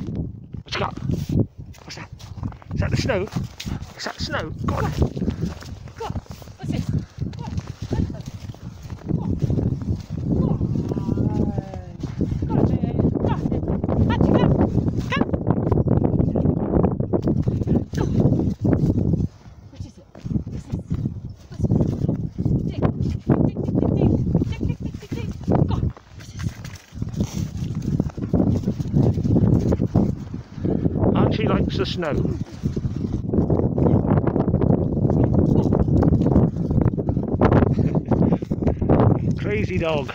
What's got? What's that? Is that the snow? Is that the snow? Go on. What's this? Go on. Go on. Go on. then. Go on. then. Matty, go. Go. Go. What is it? What's this? What's this? Dig. Dig, dig, dig, dig. Dig, dig, dig, dig, dig. Go on. What's this? Archie likes the snow. Crazy dog.